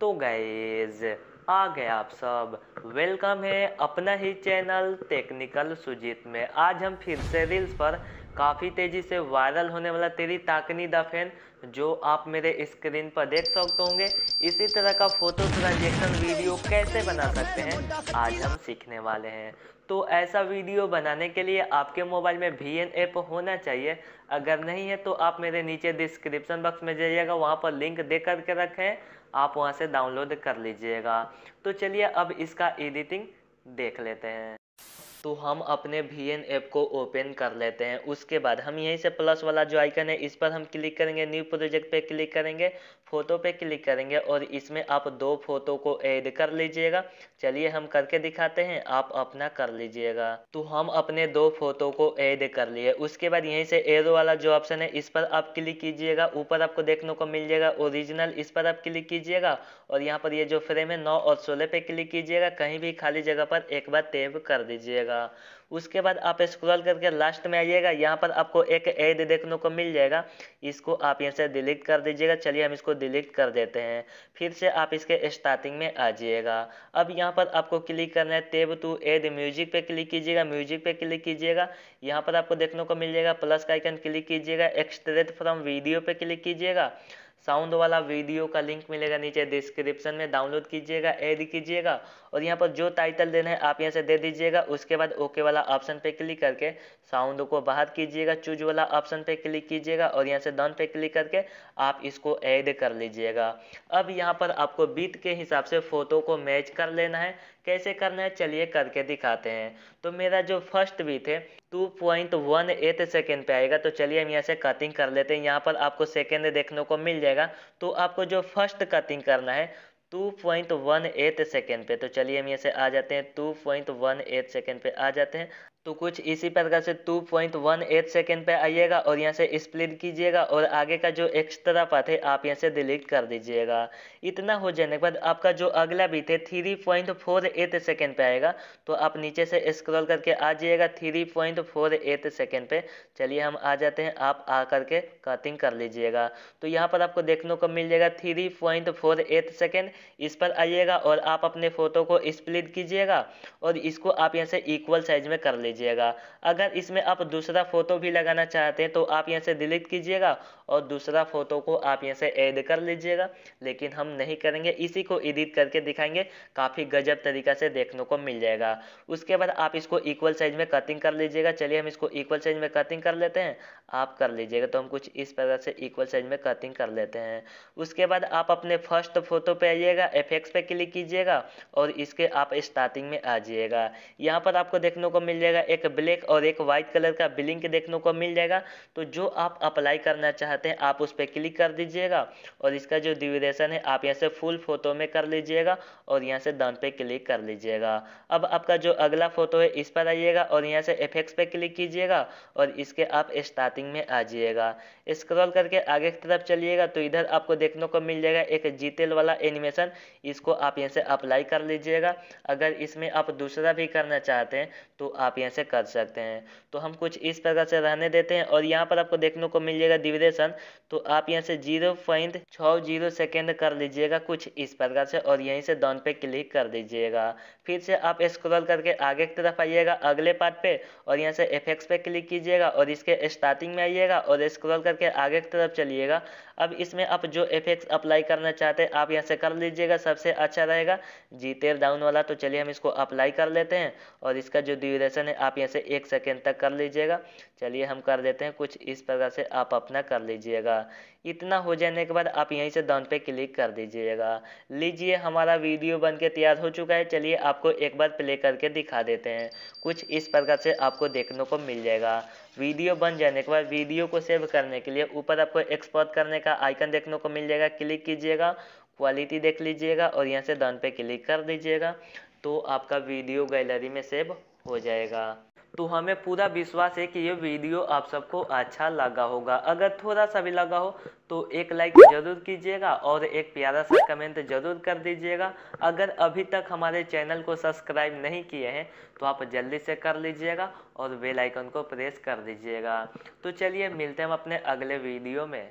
तो गाइज़ आ गए आप सब। वेलकम है अपना ही चैनल टेक्निकल सुजीत में। आज हम फिर से रील्स पर काफ़ी तेज़ी से वायरल होने वाला तेरी ताकनी द फ़ैन, जो आप मेरे स्क्रीन पर देख सकते होंगे। इसी तरह का फ़ोटो ट्रांजेक्शन वीडियो कैसे बना सकते हैं, आज हम सीखने वाले हैं। तो ऐसा वीडियो बनाने के लिए आपके मोबाइल में वी ऐप होना चाहिए। अगर नहीं है तो आप मेरे नीचे डिस्क्रिप्शन बॉक्स में जाइएगा, वहाँ पर लिंक दे करके रखें। आप वहाँ से डाउनलोड कर लीजिएगा। तो चलिए अब इसका एडिटिंग देख लेते हैं। तो हम अपने वी एन ऐप को ओपन कर लेते हैं। उसके बाद हम यहीं से प्लस वाला जो आइकन है, इस पर हम क्लिक करेंगे न्यू प्रोजेक्ट पे क्लिक करेंगे फ़ोटो पे क्लिक करेंगे और इसमें आप दो फ़ोटो को ऐड कर लीजिएगा। चलिए हम करके दिखाते हैं, आप अपना कर लीजिएगा। तो हम अपने दो फ़ोटो को ऐड कर लिए। उसके बाद यहीं से एरो वाला जो ऑप्शन है, इस पर आप क्लिक कीजिएगा। ऊपर आपको देखने को मिल जाएगा ओरिजिनल इस पर आप क्लिक कीजिएगा। और यहाँ पर ये जो फ्रेम है, नौ और सोलह पे क्लिक कीजिएगा, कहीं भी खाली जगह पर एक बार टेप कर दीजिएगा। उसके बाद आप स्क्रॉल करके लास्ट में आइएगा, यहाँ पर आपको एक ऐड देखने को मिल जाएगा। इसको आप यहाँ से डिलीट कर दीजिएगा। चलिए हम इसको डिलीट कर देते हैं। फिर से आप इसके स्टार्टिंग में आ जाइएगा। अब यहाँ पर आपको क्लिक करना है टेब टू एड म्यूज़िक पे क्लिक कीजिएगा। म्यूज़िक पे क्लिक कीजिएगा। यहाँ पर आपको देखने को मिल जाएगा। प्लस का आइकन क्लिक कीजिएगा। एक्सट्रेट फ्रॉम वीडियो पे क्लिक कीजिएगा। साउंड वाला वीडियो का लिंक मिलेगा नीचे डिस्क्रिप्शन में, डाउनलोड कीजिएगा, ऐड कीजिएगा और यहाँ पर जो टाइटल देना है, आप यहाँ से दे दीजिएगा, उसके बाद ओके वाला ऑप्शन पे क्लिक करके साउंड को बाहर कीजिएगा चूज़ वाला ऑप्शन पे क्लिक कीजिएगा और यहाँ से डन पे क्लिक करके आप इसको ऐड कर लीजिएगा। अब यहाँ पर आपको बीट के हिसाब से फ़ोटो को मैच कर लेना है। कैसे करना है? चलिए करके दिखाते हैं। तो मेरा जो फ़र्स्ट बीट है two point one eight second पे आएगा तो चलिए हम यहाँ से कटिंग कर लेते हैं। यहाँ पर आपको सेकेंड देखने को मिल जाएगा। तो आपको जो फ़र्स्ट कटिंग करना है two point one eight second पे। तो चलिए हम यहाँ से आ जाते हैं two point one eight second पे आ जाते हैं। तो कुछ इसी प्रकार से 2.18 सेकेंड पर आइएगा और यहाँ से स्प्लिट कीजिएगा और आगे का जो एक्स्ट्रा पार्ट है, आप यहाँ से डिलीट कर दीजिएगा। इतना हो जाने के बाद आपका जो अगला बीट है 3.48 सेकेंड पर आएगा। तो आप नीचे से स्क्रॉल करके आ जाइएगा 3.48 सेकेंड पे। चलिए हम आ जाते हैं, आप आ करके कटिंग कर लीजिएगा। तो यहाँ पर आपको देखने को मिल जाएगा 3.48 सेकेंड इस पर आइएगा और आप अपने फ़ोटो को स्प्लिट कीजिएगा और इसको आप यहाँ से इक्वल साइज़ में कर लीजिए लीजिएगा। अगर इसमें आप दूसरा फ़ोटो भी लगाना चाहते हैं तो आप यहाँ से डिलीट कीजिएगा और दूसरा फ़ोटो को आप यहाँ से ऐड कर लीजिएगा। लेकिन हम नहीं करेंगे, इसी को एडिट करके दिखाएँगे, काफ़ी गजब तरीका से देखने को मिल जाएगा। उसके बाद आप इसको इक्वल साइज़ में कटिंग कर लीजिएगा। चलिए हम इसको इक्वल साइज़ में कटिंग कर लेते हैं। आप कर लीजिएगा तो हम कुछ इस प्रकार से इक्वल साइज़ में कटिंग कर लेते हैं। उसके बाद आप अपने फ़र्स्ट फ़ोटो पे आइएगा एफेक्स पे क्लिक कीजिएगा और इसके आप स्टार्टिंग में आ जाइएगा। यहाँ पर आपको देखने को मिल जाएगा एक ब्लैक और एक वाइट कलर का बिलिंग देखने को मिल जाएगा। तो जो आप अप्लाई करना चाहते हैं, आप उस पर क्लिक कर दीजिएगा और इसका जो ड्यूरेशन है, आप यहाँ से फुल फ़ोटो में कर लीजिएगा और यहाँ से डन पे क्लिक कर लीजिएगा। अब आपका जो अगला फ़ोटो है, इस पर आइएगा और यहाँ से इफेक्ट्स पे क्लिक कीजिएगा और इसके आप स्टार्टिंग में आ जाइएगा। स्क्रॉल करके आगे की तरफ़ चलिएगा तो इधर आपको देखने को मिल जाएगा एक जीतेल वाला एनिमेशन इसको आप यहाँ से अप्लाई कर लीजिएगा। अगर इसमें आप दूसरा भी करना चाहते हैं तो आप यहाँ से कर सकते हैं? तो हम कुछ इस प्रकार से रहने देते हैं और यहाँ पर आपको देखने को मिल जाएगा ड्यूरेशन तो आप यहाँ से ज़ीरो पॉइंट छः ज़ीरो सेकेंड कर लीजिएगा कुछ इस प्रकार से और यहीं से डॉन पे क्लिक कर दीजिएगा। फिर से आप स्क्रॉल करके आगे की तरफ़ आइएगा अगले पार्ट पे और यहाँ से एफेक्ट्स पे क्लिक कीजिएगा और इसके स्टार्टिंग में आइएगा और स्क्रॉल करके आगे की तरफ़ चलिएगा। अब इसमें आप जो इफेक्ट्स अप्लाई करना चाहते हैं, आप यहाँ से कर लीजिएगा, सबसे अच्छा रहेगा। जीतेर डाउन वाला तो चलिए हम इसको अप्लाई कर लेते हैं और इसका जो ड्यूरेशन है आप यहाँ से एक सेकेंड तक कर लीजिएगा। चलिए हम कर देते हैं, कुछ इस प्रकार से आप अपना कर लीजिएगा। इतना हो जाने के बाद आप यहीं से डाउन पे क्लिक कर दीजिएगा। लीजिए, हमारा वीडियो बन के तैयार हो चुका है। चलिए आपको एक बार प्ले करके दिखा देते हैं। कुछ इस प्रकार से आपको देखने को मिल जाएगा। वीडियो बन जाने के बाद वीडियो को सेव करने के लिए ऊपर आपको एक्सपोर्ट करने का आइकन देखने को मिल जाएगा। क्लिक कीजिएगा क्वालिटी देख लीजिएगा और यहाँ से डन पे क्लिक कर दीजिएगा। तो आपका वीडियो गैलरी में सेव हो जाएगा। तो हमें पूरा विश्वास है कि ये वीडियो आप सबको अच्छा लगा होगा। अगर थोड़ा सा भी लगा हो तो एक लाइक ज़रूर कीजिएगा और एक प्यारा सा कमेंट ज़रूर कर दीजिएगा। अगर अभी तक हमारे चैनल को सब्सक्राइब नहीं किए हैं तो आप जल्दी से कर लीजिएगा और बेल आइकन को प्रेस कर दीजिएगा। तो चलिए मिलते हैं हम अपने अगले वीडियो में।